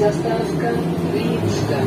Заставка Рижська.